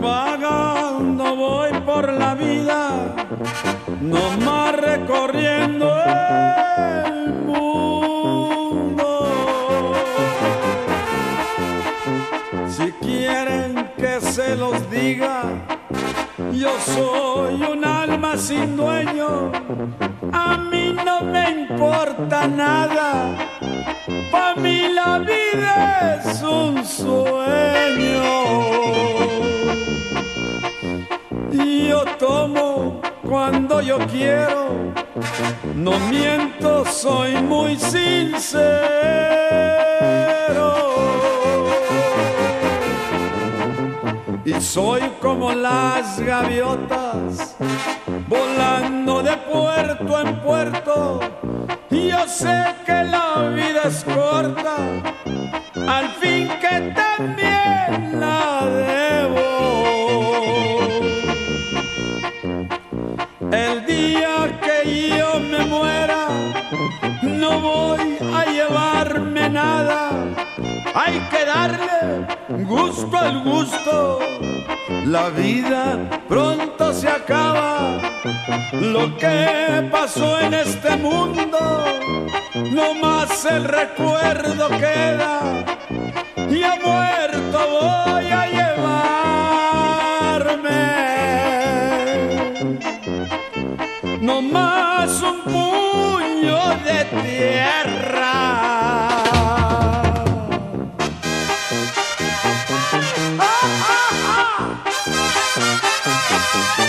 Vagando voy por la vida, nomás recorriendo el mundo. Si quieren que se los diga, yo soy un alma sin dueño, a mí no me importa nada, para mí la vida es un sueño. Yo tomo cuando yo quiero, no miento, soy muy sincero. Y soy como las gaviotas, volando de puerto en puerto. Y yo sé que la vida es corta, al fin Hay que darle gusto al gusto. La vida pronto se acaba. Lo que pasó en este mundo, no más el recuerdo queda. Y a muerto voy a llevarme no más un puño de tierra.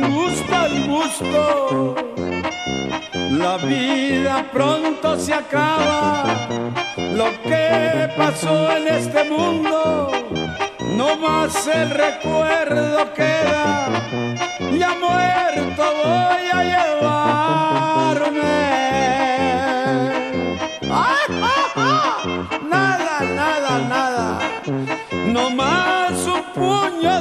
gusto al gusto. La vida pronto se acaba. Lo que pasó en este mundo, no más el recuerdo queda. Ya muerto voy a llevarme. Nada, nada, nada. No más un puño